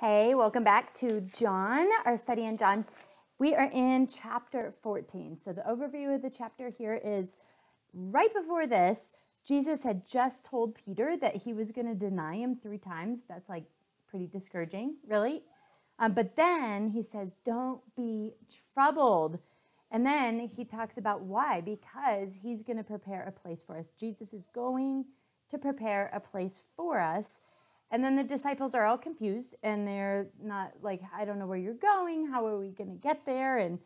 Hey, welcome back to John, our study in John. We are in chapter 14. So, the overview of the chapter here is right before this, Jesus had just told Peter that he was going to deny him three times. That's like pretty discouraging, really. Um, but then he says, Don't be troubled. And then he talks about why, because he's going to prepare a place for us. Jesus is going to prepare a place for us. And then the disciples are all confused and they're not like, I don't know where you're going. How are we going to get there? And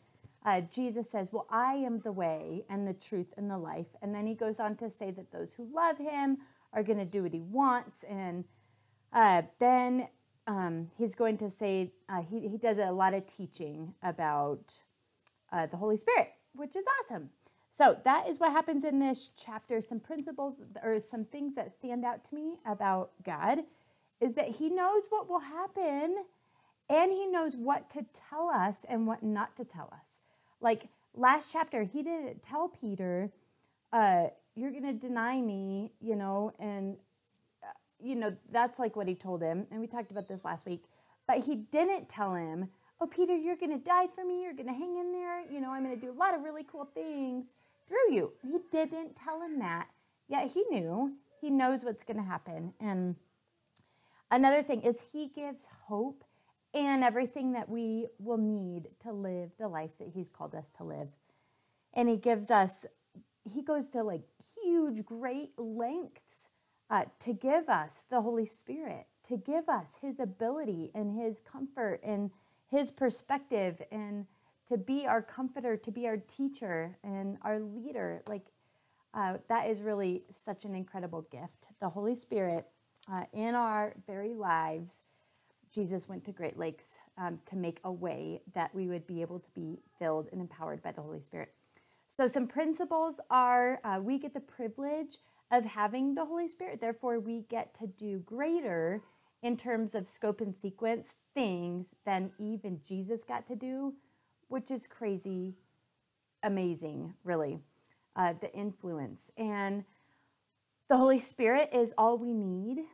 uh, Jesus says, Well, I am the way and the truth and the life. And then he goes on to say that those who love him are going to do what he wants. And uh, then um, he's going to say, uh, he, he does a lot of teaching about uh, the Holy Spirit, which is awesome. So that is what happens in this chapter. Some principles or some things that stand out to me about God is that he knows what will happen and he knows what to tell us and what not to tell us. Like last chapter, he didn't tell Peter, uh, you're going to deny me, you know, and, uh, you know, that's like what he told him. And we talked about this last week. But he didn't tell him, oh, Peter, you're going to die for me. You're going to hang in there. You know, I'm going to do a lot of really cool things through you. He didn't tell him that. Yet he knew. He knows what's going to happen. And, Another thing is he gives hope and everything that we will need to live the life that he's called us to live. And he gives us, he goes to like huge, great lengths uh, to give us the Holy Spirit, to give us his ability and his comfort and his perspective and to be our comforter, to be our teacher and our leader. Like uh, that is really such an incredible gift. The Holy Spirit uh, in our very lives, Jesus went to Great Lakes um, to make a way that we would be able to be filled and empowered by the Holy Spirit. So, some principles are uh, we get the privilege of having the Holy Spirit, therefore, we get to do greater in terms of scope and sequence things than even Jesus got to do, which is crazy, amazing, really, uh, the influence. And the Holy Spirit is all we need,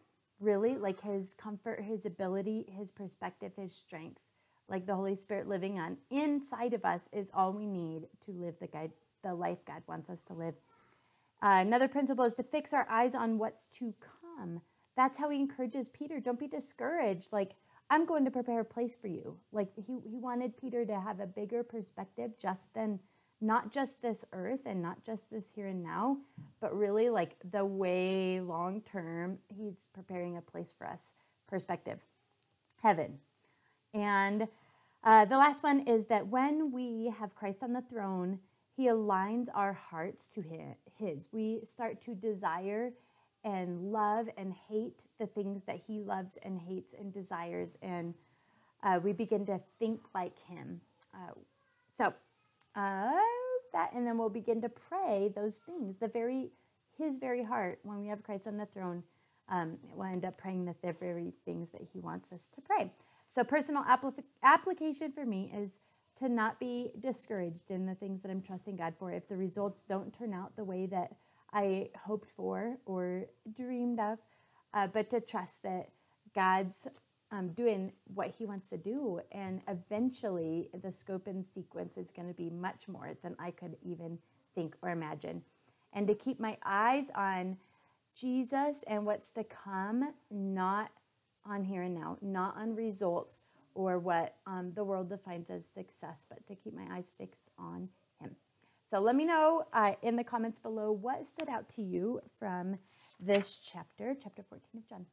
really, like his comfort, his ability, his perspective, his strength. Like the Holy Spirit living on inside of us is all we need to live the, guide, the life God wants us to live. Uh, another principle is to fix our eyes on what's to come. That's how he encourages Peter. Don't be discouraged. Like, I'm going to prepare a place for you. Like, he, he wanted Peter to have a bigger perspective just than not just this earth and not just this here and now, but really like the way long term, he's preparing a place for us. Perspective, heaven. And uh, the last one is that when we have Christ on the throne, he aligns our hearts to his. We start to desire and love and hate the things that he loves and hates and desires, and uh, we begin to think like him. Uh, so, uh, that, and then we'll begin to pray those things. The very, His very heart, when we have Christ on the throne, um, we'll end up praying that the very things that He wants us to pray. So, personal application for me is to not be discouraged in the things that I'm trusting God for. If the results don't turn out the way that I hoped for or dreamed of, uh, but to trust that God's um, doing what he wants to do. And eventually, the scope and sequence is going to be much more than I could even think or imagine. And to keep my eyes on Jesus and what's to come, not on here and now, not on results or what um, the world defines as success, but to keep my eyes fixed on Him. So let me know uh, in the comments below what stood out to you from this chapter, chapter 14 of John.